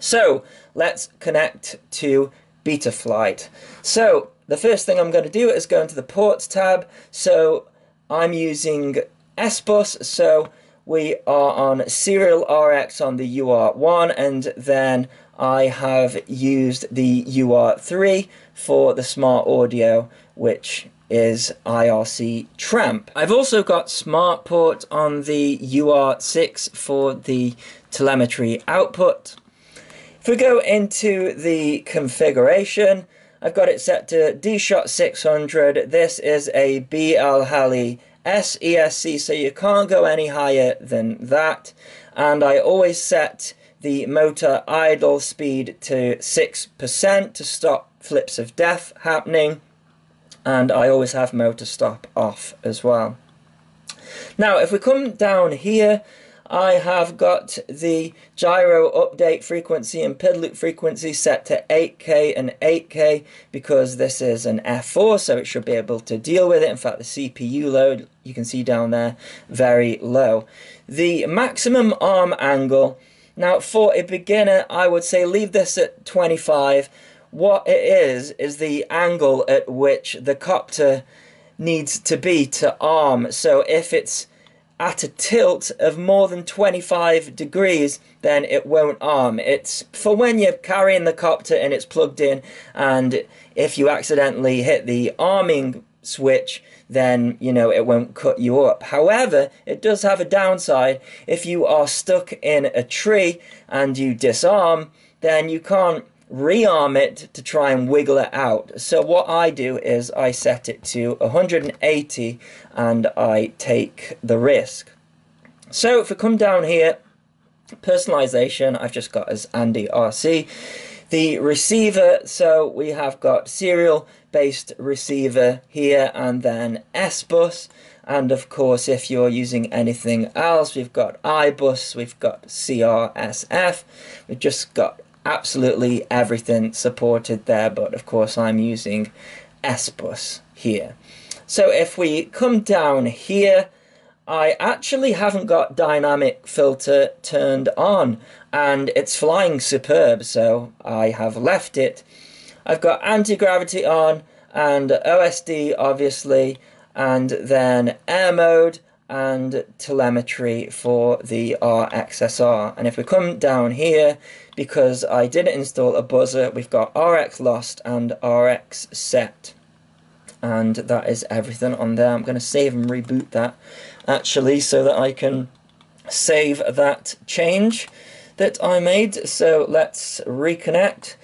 So let's connect to Betaflight. So the first thing I'm going to do is go into the ports tab. So I'm using SBus, so we are on serial RX on the UART1 and then I have used the UART3 for the smart audio which is IRC Tramp. I've also got SmartPort on the UART6 for the telemetry output. If we go into the configuration, I've got it set to DShot 600. This is a BL Halley SESC, so you can't go any higher than that. And I always set the motor idle speed to 6% to stop flips of death happening and I always have motor stop off as well. Now if we come down here I have got the gyro update frequency and PID loop frequency set to 8K and 8K because this is an F4 so it should be able to deal with it. In fact the CPU load you can see down there very low. The maximum arm angle now for a beginner I would say leave this at 25 what it is is the angle at which the copter needs to be to arm. So if it's at a tilt of more than 25 degrees, then it won't arm. It's for when you're carrying the copter and it's plugged in, and if you accidentally hit the arming switch, then you know it won't cut you up. However, it does have a downside. If you are stuck in a tree and you disarm, then you can't rearm it to try and wiggle it out. So what I do is I set it to 180 and I take the risk. So if we come down here, personalization, I've just got as Andy RC. The receiver, so we have got serial based receiver here and then S bus. And of course, if you're using anything else, we've got iBus, we've got CRSF, we've just got absolutely everything supported there. But of course, I'm using S bus here. So if we come down here, I actually haven't got dynamic filter turned on and it's flying superb so I have left it. I've got anti-gravity on and OSD obviously and then air mode and telemetry for the RXSR and if we come down here because I didn't install a buzzer we've got RX lost and RX set and that is everything on there. I'm going to save and reboot that actually so that I can save that change that I made. So let's reconnect.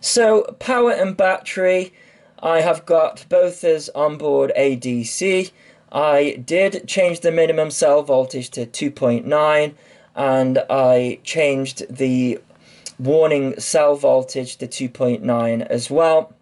So power and battery, I have got both as onboard ADC. I did change the minimum cell voltage to 2.9 and I changed the warning cell voltage to 2.9 as well.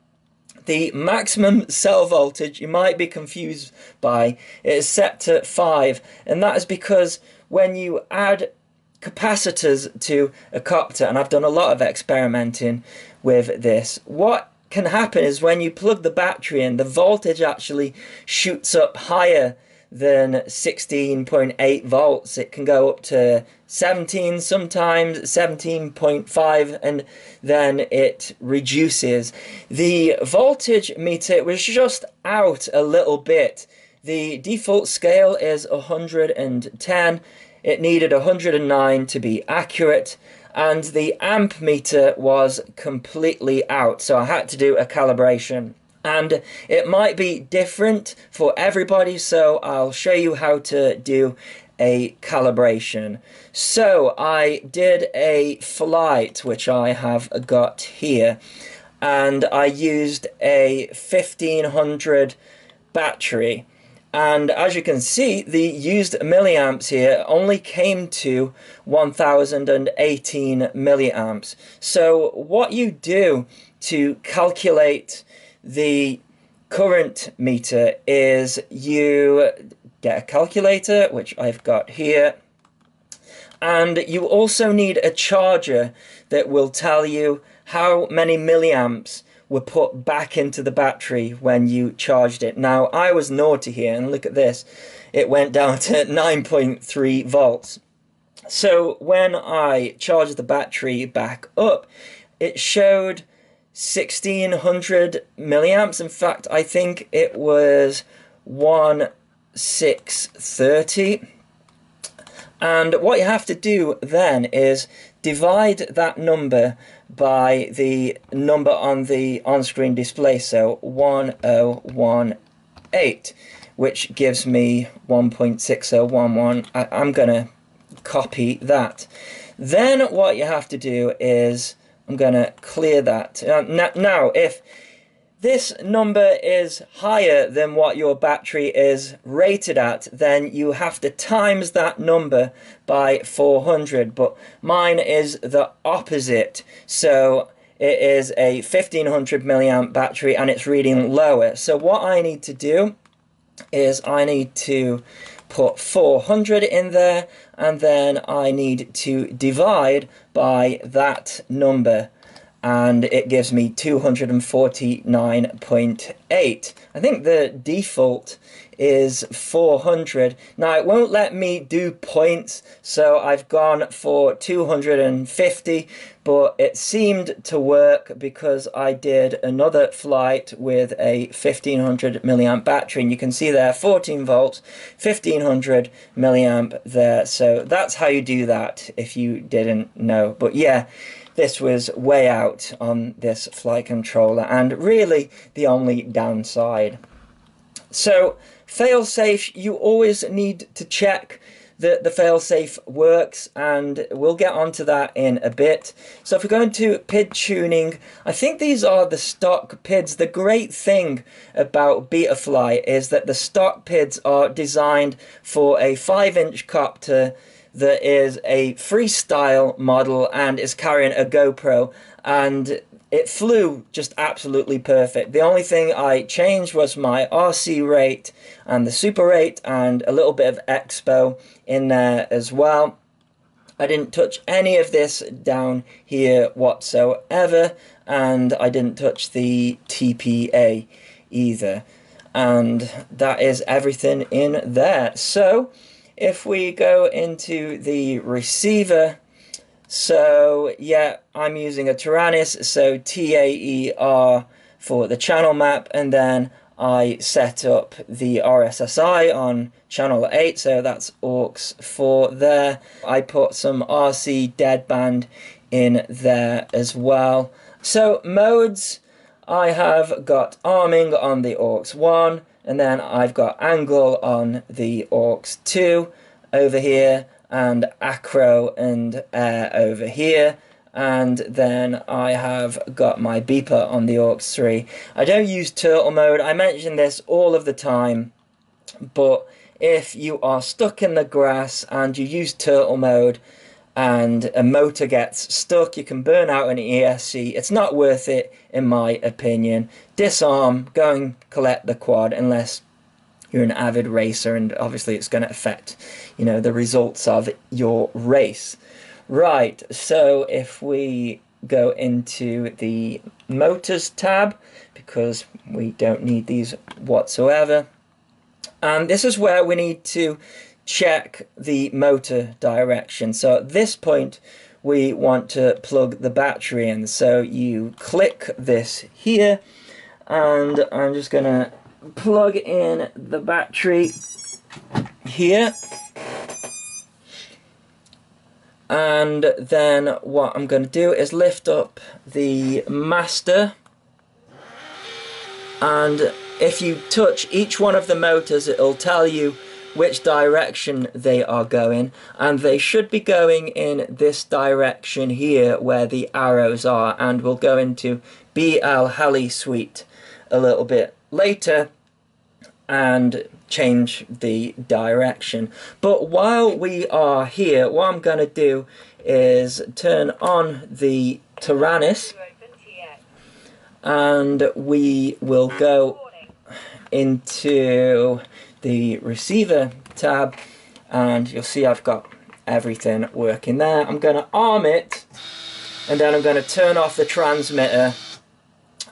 The maximum cell voltage you might be confused by is set to 5 and that is because when you add capacitors to a copter and I've done a lot of experimenting with this what can happen is when you plug the battery in the voltage actually shoots up higher than 16.8 volts. It can go up to 17 sometimes, 17.5, and then it reduces. The voltage meter was just out a little bit. The default scale is 110. It needed 109 to be accurate and the amp meter was completely out so I had to do a calibration and it might be different for everybody so I'll show you how to do a calibration. So I did a flight which I have got here and I used a 1500 battery. And as you can see the used milliamps here only came to 1018 milliamps. So what you do to calculate the current meter is you get a calculator, which I've got here, and you also need a charger that will tell you how many milliamps were put back into the battery when you charged it. Now, I was naughty here, and look at this. It went down to 9.3 volts. So when I charged the battery back up, it showed 1600 milliamps. In fact, I think it was 1630. And what you have to do then is divide that number by the number on the on-screen display, so 1018, which gives me 1.6011. I, I'm going to copy that. Then what you have to do is I'm going to clear that. Now, if this number is higher than what your battery is rated at, then you have to times that number by 400. But mine is the opposite. So it is a 1500 milliamp battery and it's reading lower. So what I need to do is I need to put 400 in there and then I need to divide by that number and it gives me 249.8. I think the default is 400. Now it won't let me do points, so I've gone for 250, but it seemed to work because I did another flight with a 1500 milliamp battery, and you can see there 14 volts, 1500 milliamp there. So that's how you do that if you didn't know. But yeah this was way out on this flight controller and really the only downside. So failsafe, you always need to check that the failsafe works and we'll get onto that in a bit. So if we go into PID tuning, I think these are the stock PIDs. The great thing about Betaflight is that the stock PIDs are designed for a 5 inch copter that is a freestyle model and is carrying a GoPro and it flew just absolutely perfect. The only thing I changed was my RC rate and the super rate and a little bit of expo in there as well. I didn't touch any of this down here whatsoever and I didn't touch the TPA either. And that is everything in there. So if we go into the receiver so yeah, I'm using a Taranis, so T-A-E-R for the channel map, and then I set up the RSSI on channel 8, so that's aux 4 there. I put some RC deadband in there as well. So modes, I have got arming on the aux 1, and then I've got angle on the aux 2 over here and acro and air over here. And then I have got my beeper on the aux 3. I don't use turtle mode, I mention this all of the time, but if you are stuck in the grass and you use turtle mode and a motor gets stuck, you can burn out an ESC. It's not worth it, in my opinion. Disarm, go and collect the quad unless you're an avid racer and obviously it's going to affect you know the results of your race right so if we go into the motors tab because we don't need these whatsoever and this is where we need to check the motor direction. So at this point we want to plug the battery in. So you click this here and I'm just gonna plug in the battery here. And then what I'm going to do is lift up the master. And if you touch each one of the motors it'll tell you which direction they are going and they should be going in this direction here where the arrows are and we'll go into BLHeli Suite a little bit later and change the direction. But while we are here, what I'm going to do is turn on the Taranis and we will go into the receiver tab and you'll see I've got everything working there. I'm going to arm it and then I'm going to turn off the transmitter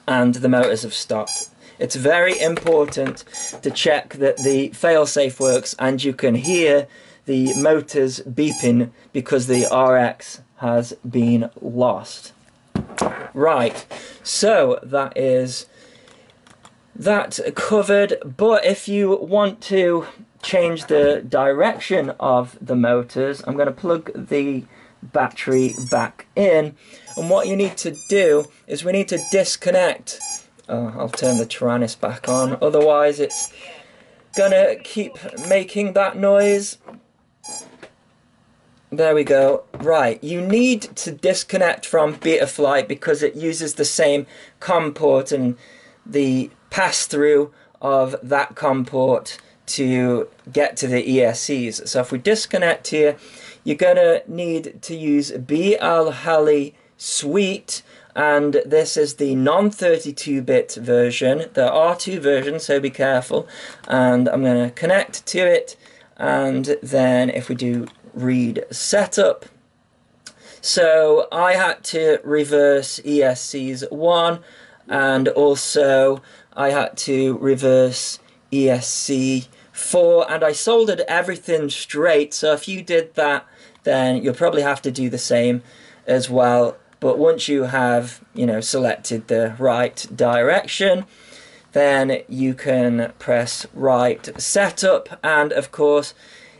and the motors have stopped. It's very important to check that the failsafe works and you can hear the motors beeping because the RX has been lost. Right, so that is that covered, but if you want to change the direction of the motors, I'm going to plug the battery back in, and what you need to do is we need to disconnect Oh, I'll turn the Taranis back on, otherwise it's gonna keep making that noise. There we go. Right, you need to disconnect from Betaflight because it uses the same COM port and the pass-through of that COM port to get to the ESCs. So if we disconnect here, you're gonna need to use BLHeli Suite and this is the non 32 bit version. There are two versions, so be careful. And I'm going to connect to it, and then if we do read setup, so I had to reverse ESCs 1, and also I had to reverse ESC 4, and I soldered everything straight. So if you did that, then you'll probably have to do the same as well but once you have, you know, selected the right direction, then you can press write setup and of course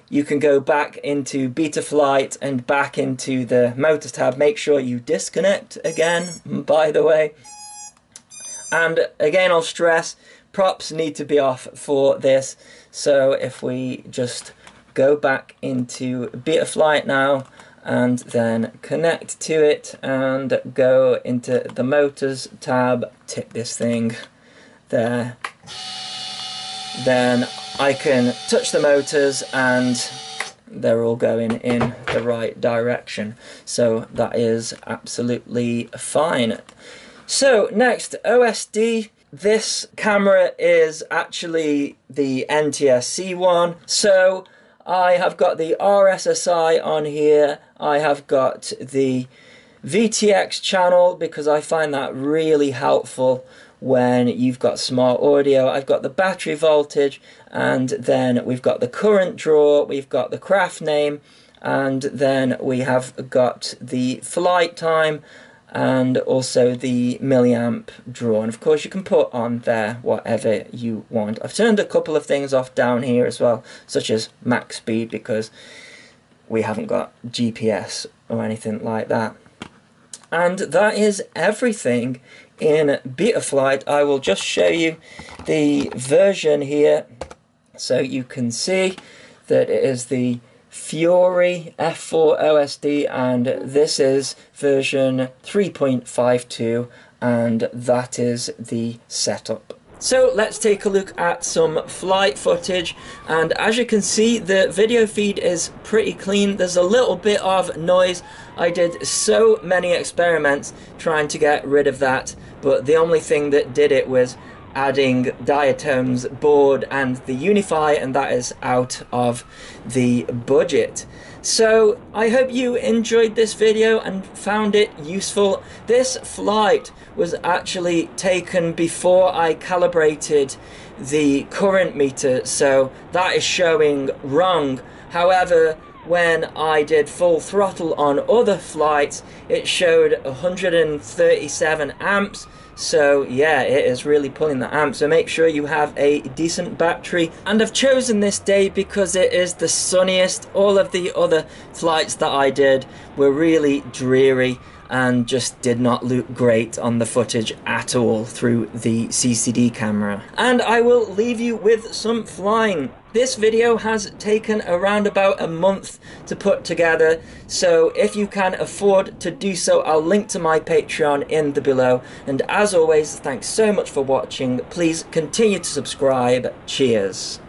you can go back into Betaflight and back into the motor tab. Make sure you disconnect again, by the way. And again, I'll stress, props need to be off for this. So if we just go back into Betaflight now and then connect to it and go into the motors tab, tip this thing there. Then I can touch the motors and they're all going in the right direction. So that is absolutely fine. So next, OSD. This camera is actually the NTSC one. So I have got the RSSI on here. I have got the VTX channel because I find that really helpful when you've got smart audio. I've got the battery voltage, and then we've got the current draw, we've got the craft name, and then we have got the flight time and also the milliamp draw. And of course, you can put on there whatever you want. I've turned a couple of things off down here as well, such as max speed, because we haven't got GPS or anything like that. And that is everything in Betaflight. I will just show you the version here so you can see that it is the Fury F4 OSD and this is version 3.52 and that is the setup. So let's take a look at some flight footage and as you can see the video feed is pretty clean. There's a little bit of noise. I did so many experiments trying to get rid of that but the only thing that did it was adding Diatone's board and the unify and that is out of the budget so i hope you enjoyed this video and found it useful this flight was actually taken before i calibrated the current meter so that is showing wrong however when I did full throttle on other flights, it showed 137 amps. So yeah, it is really pulling the amp. So make sure you have a decent battery. And I've chosen this day because it is the sunniest. All of the other flights that I did were really dreary and just did not look great on the footage at all through the CCD camera. And I will leave you with some flying. This video has taken around about a month to put together, so if you can afford to do so, I'll link to my Patreon in the below. And as always, thanks so much for watching. Please continue to subscribe. Cheers.